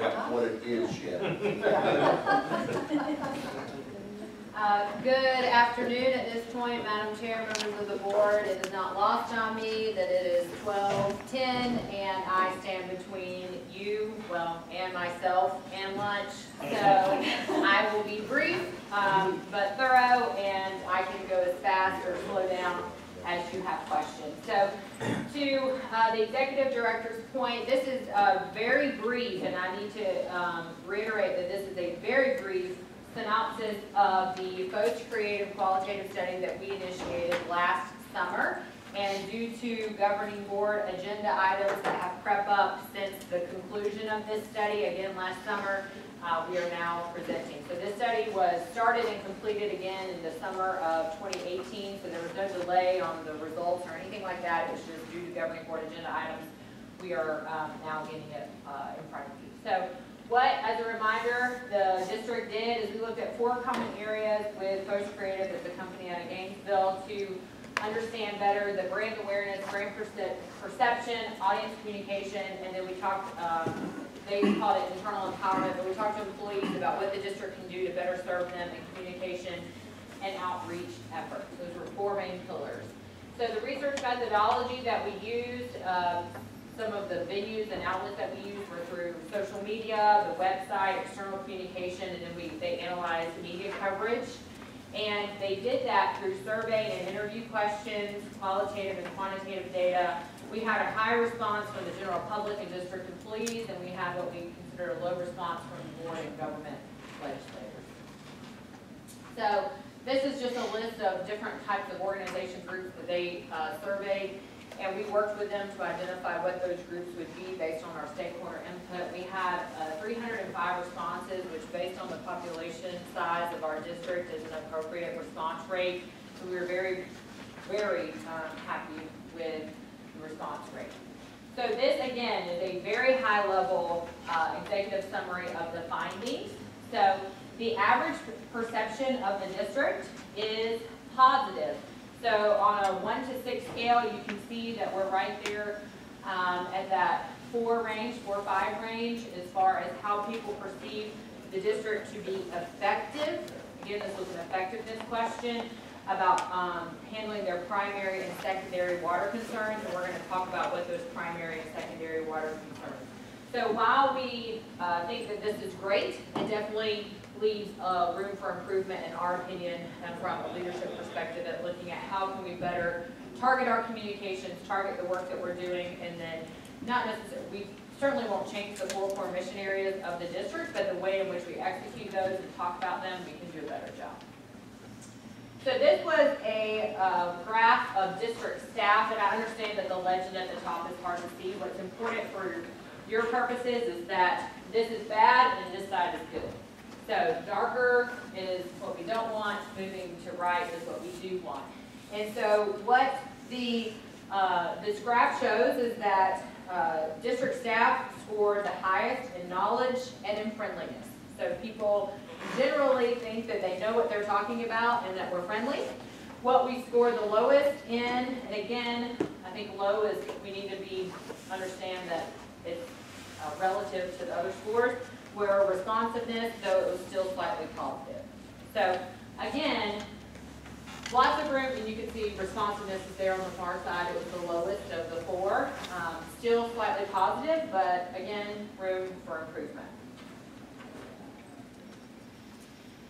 what it is yet. Uh, Good afternoon at this point, Madam Chair, members of the board. It is not lost on me that it is 12:10 and I stand between you, well, and myself and lunch. So I will be brief, um, but thorough, and I can go as fast or slow down as you have questions. So to uh, the executive director's point, this is uh, very brief, and I need to um, reiterate that this is a very brief synopsis of the FOCH Creative Qualitative Study that we initiated last summer. And due to governing board agenda items that have crept up since the conclusion of this study, again last summer, uh, we are now presenting. So this study was started and completed again in the summer of 2018, so there was no delay on the results or anything like that. It was just due to governing board agenda items. We are um, now getting it uh, in front of you. So what, as a reminder, the district did is we looked at four common areas with Post Creative as a company out of Gainesville to understand better the brand awareness, brand perce- perception, audience communication, and then we talked, um, they called it internal empowerment, but we talked to employees about what the district can do to better serve them in communication and outreach efforts. Those were four main pillars. So the research methodology that we used, uh, some of the venues and outlets that we used were through social media, the website, external communication, and then we, they analyzed media coverage. And they did that through survey and interview questions, qualitative and quantitative data. We had a high response from the general public and district employees, and we had what we consider a low response from the board and government legislators. So this is just a list of different types of organization groups that they uh, surveyed. And we worked with them to identify what those groups would be based on our stakeholder input. We had uh, 305 responses, which based on the population size of our district is an appropriate response rate. So we were very, very um, happy with the response rate. So this, again, is a very high-level uh, executive summary of the findings. So the average perception of the district is positive. So on a one to six scale, you can see that we're right there um, at that four range, four, five range, as far as how people perceive the district to be effective. Again, this was an effectiveness question about um, handling their primary and secondary water concerns, and we're going to talk about what those primary and secondary water concerns. So while we uh, think that this is great, it definitely leaves uh, room for improvement in our opinion and from a leadership perspective at looking at how can we better target our communications, target the work that we're doing, and then not necessarily, we certainly won't change the four core mission areas of the district, but the way in which we execute those and talk about them, we can do a better job. So this was a uh, graph of district staff, and I understand that the legend at the top is hard to see. What's important for your purposes is that this is bad and this side is good. So darker is what we don't want, moving to right is what we do want. And so what the, uh, this graph shows is that uh, district staff score the highest in knowledge and in friendliness. So people generally think that they know what they're talking about and that we're friendly. What we score the lowest in, and again, I think low is, we need to be, understand that it's uh, relative to the other scores, where responsiveness, though it was still slightly positive. So again, lots of room, and you can see responsiveness is there on the far side. It was the lowest of the four. Um, still slightly positive, but again, room for improvement.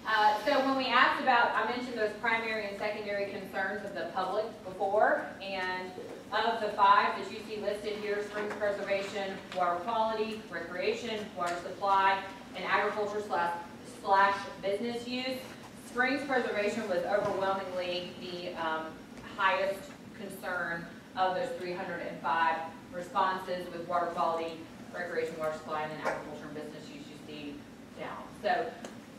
Uh, so when we asked about, I mentioned those primary and secondary concerns of the public before, and of the five that you see listed here, springs preservation, water quality, recreation, water supply, and agriculture slash, slash business use, springs preservation was overwhelmingly the um, highest concern of those 305 responses with water quality, recreation, water supply, and then agriculture and business use you see down. So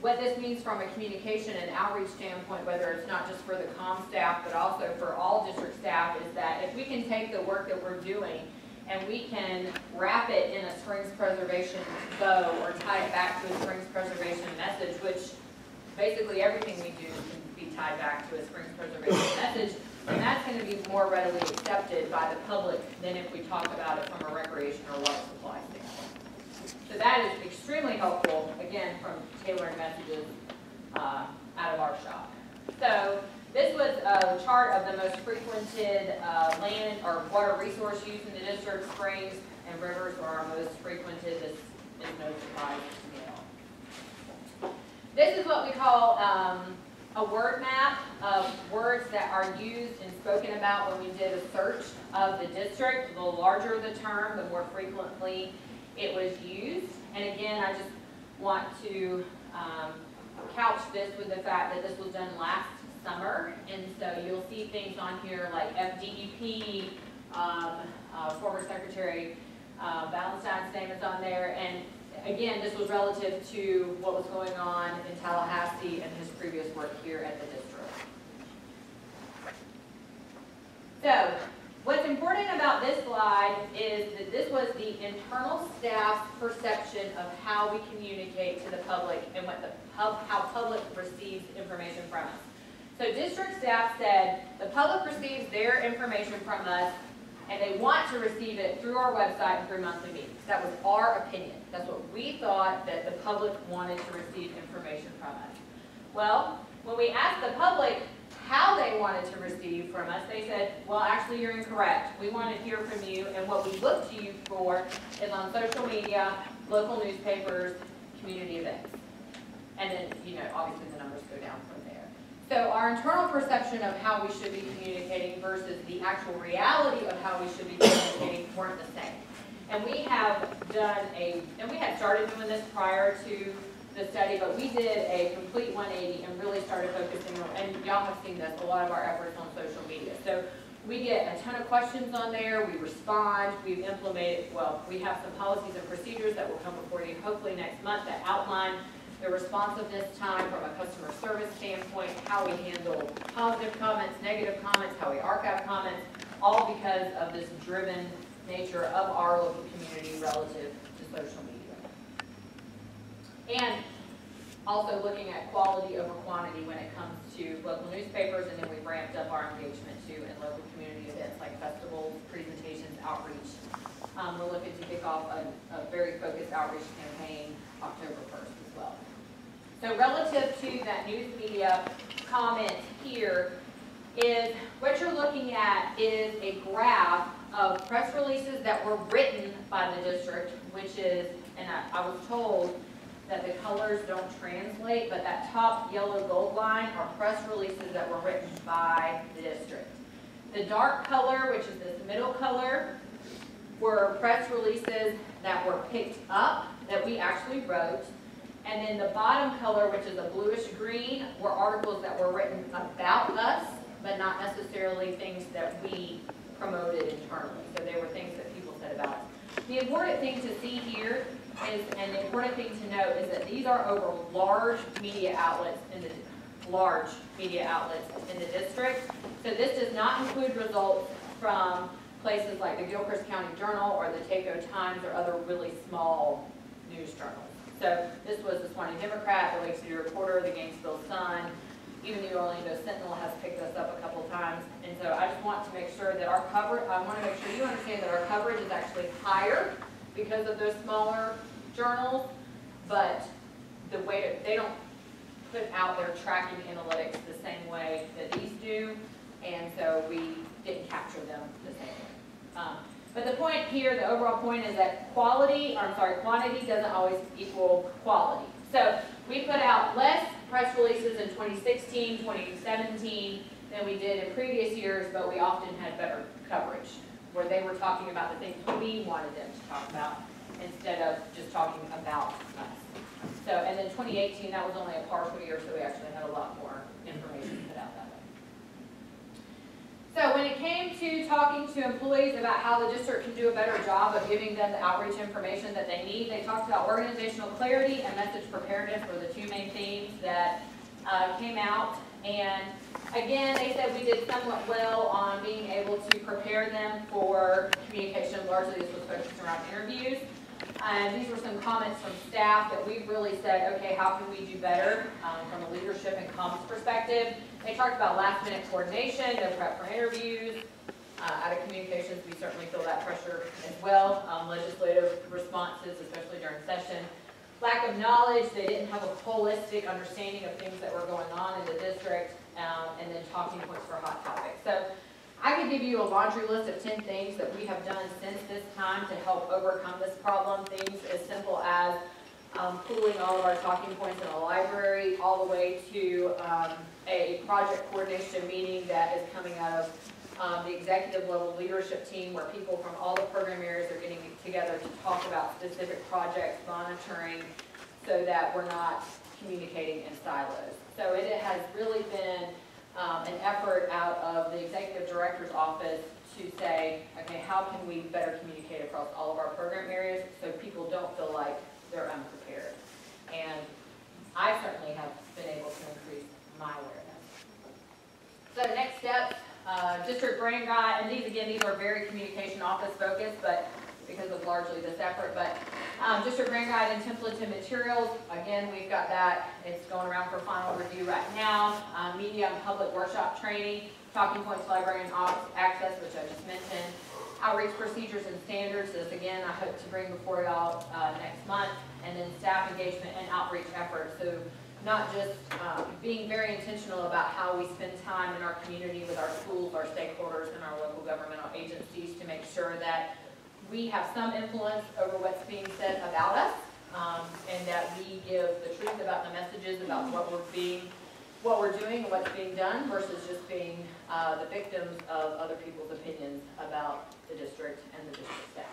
what this means from a communication and outreach standpoint, whether it's not just for the com staff, but also for all district staff, is that if we can take the work that we're doing and we can wrap it in a springs preservation bow or tie it back to a springs preservation message, which basically everything we do can be tied back to a springs preservation message, and that's going to be more readily accepted by the public than if we talk about it from a recreation or water supply standpoint. So that is extremely helpful, again, from tailoring messages uh, out of our shop. So this was a chart of the most frequented uh, land or water resource use in the district. Springs and rivers are our most frequented. This is no surprise to me. This is what we call um, a word map of words that are used and spoken about when we did a search of the district. The larger the term, the more frequently it was used. And again, I just want to um, couch this with the fact that this was done last summer. And so you'll see things on here like FDEP, um, uh, former Secretary uh, name is on there. And again, this was relative to what was going on in Tallahassee and his previous work here at the district. So, what's important about this slide is that this was the internal staff's perception of how we communicate to the public and what the pub, how public receives information from us. So district staff said, the public receives their information from us and they want to receive it through our website and through monthly meetings. That was our opinion. That's what we thought that the public wanted to receive information from us. Well, when we asked the public how they wanted to receive from us, they said, well, actually, you're incorrect. We want to hear from you, and what we look to you for is on social media, local newspapers, community events. And then, you know, obviously the numbers go down from there. So our internal perception of how we should be communicating versus the actual reality of how we should be communicating weren't the same. And we have done a, and we had started doing this prior to the study, but we did a complete 180 and really started focusing on, and y'all have seen this, a lot of our efforts on social media. So we get a ton of questions on there, we respond, we've implemented, well, we have some policies and procedures that will come before you hopefully next month that outline the responsiveness time from a customer service standpoint, how we handle positive comments, negative comments, how we archive comments, all because of this driven nature of our local community relative to social media. And also looking at quality over quantity when it comes to local newspapers, and then we've ramped up our engagement too in local community events like festivals, presentations, outreach. Um, we're looking to kick off a, a very focused outreach campaign October 1st as well. So relative to that news media comment here is what you're looking at is a graph of press releases that were written by the district, which is, and I, I was told that the colors don't translate, but that top yellow gold line are press releases that were written by the district. The dark color, which is this middle color, were press releases that were picked up that we actually wrote. And then the bottom color, which is a bluish green, were articles that were written about us, but not necessarily things that we promoted internally. So they were things that people said about us. The important thing to see here is, and the important thing to note is that these are over large media outlets in the, large media outlets in the district. So this does not include results from places like the Gilchrist County Journal or the Taco Times or other really small news journals. So this was the Suwannee Democrat, the Lake City Reporter, the Gainesville Sun, even the Orlando Sentinel has picked us up a couple times. And so I just want to make sure that our coverage, I want to make sure you understand that our coverage is actually higher because of those smaller journals, but the way they don't put out their tracking analytics the same way that these do, and so we didn't capture them the same way. Um, but the point here, the overall point is that quality, or I'm sorry, quantity doesn't always equal quality. So we put out less press releases in 2016, 2017 than we did in previous years, but we often had better coverage, where they were talking about the things we wanted them to talk about instead of just talking about us. So, and then 2018, that was only a partial year, so we actually had a lot more information put out that way. So when it came to talking to employees about how the district can do a better job of giving them the outreach information that they need, they talked about organizational clarity and message preparedness were the two main themes that uh, came out. And again, they said we did somewhat well on being able to prepare them for communication. Largely this was focused around interviews. And these were some comments from staff that we've really said, okay, how can we do better um, from a leadership and comms perspective? They talked about last minute coordination, no prep for interviews. Uh, out of communications, we certainly feel that pressure as well. Um, legislative responses, especially during session. lack of knowledge, they didn't have a holistic understanding of things that were going on in the district, um, and then talking points for hot topics. So I could give you a laundry list of ten things that we have done since this time to help overcome this problem. Things as simple as um, pooling all of our talking points in a library, all the way to um, a project coordination meeting that is coming out of um, the executive level leadership team where people from all the program areas are getting together to talk about specific projects, monitoring, so that we're not communicating in silos. So it has really been um, an effort out of the executive director's office to say, okay, how can we better communicate across all of our program areas so people don't feel like they're unprepared? And I certainly have been able to increase my awareness. So the next step, uh, district brain guide, and these, again, these are very communication office focused, but because of largely this effort, but um, district brain guide and templates and materials, again, we've got that, it's going around for final review right now. Um, media and public workshop training, talking points, library and access, which I just mentioned. Outreach procedures and standards, this again, I hope to bring before y'all uh, next month. And then staff engagement and outreach efforts, so not just um, being very intentional about how we spend time in our community with our schools, our stakeholders, and our local governmental agencies to make sure that we have some influence over what's being said about us, um, and that we give the truth about the messages about what we're being, what we're doing and what's being done versus just being uh, the victims of other people's opinions about the district and the district staff.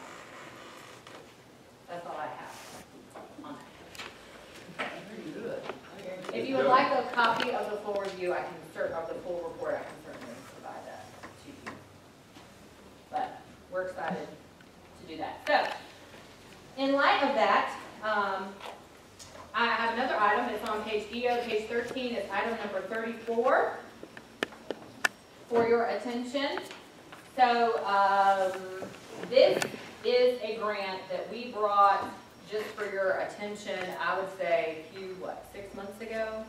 That's all I have on that. Very good. If you would like a copy of the full review, I can cert, of the full report, I can certainly provide that to you. But we're excited do that. So, in light of that, um, I have another item, it's on page EO, page thirteen, it's item number thirty-four for your attention. So, um, this is a grant that we brought just for your attention, I would say, a few, what, six months ago?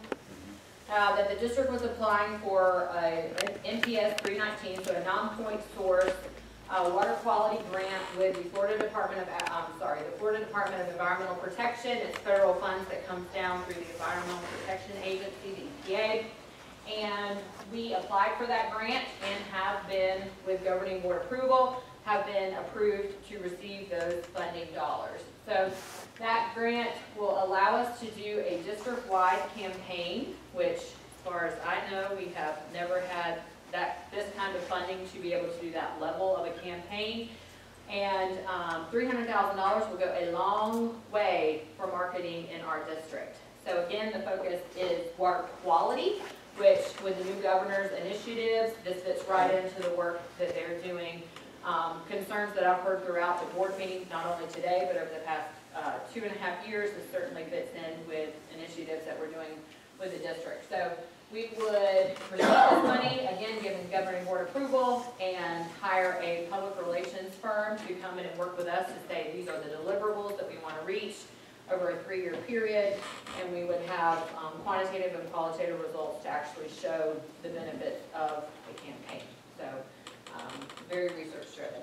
Uh, that the district was applying for a, an NPS three nineteen, so a non-point source, uh, water quality grant with the Florida Department of, I'm sorry, the Florida Department of Environmental Protection. It's federal funds that comes down through the Environmental Protection Agency, the EPA. And we applied for that grant and have been, with governing board approval, have been approved to receive those funding dollars. So that grant will allow us to do a district-wide campaign, which, as far as I know, we have never had that, this kind of funding to be able to do that level of a campaign. And um, $300,000 will go a long way for marketing in our district. So again, the focus is water quality, which with the new governor's initiatives, this fits right into the work that they're doing. Um, Concerns that I've heard throughout the board meetings, not only today, but over the past uh, two and a half years, this certainly fits in with initiatives that we're doing with the district. So we would receive this money, again, given governing board approval, and hire a public relations firm to come in and work with us to say, these are the deliverables that we want to reach over a three-year period, and we would have um, quantitative and qualitative results to actually show the benefits of the campaign. So, um, very research-driven.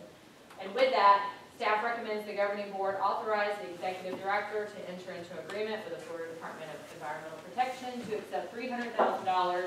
And with that, Staff recommends the governing board authorize the executive director to enter into agreement with the Florida Department of Environmental Protection to accept $300,000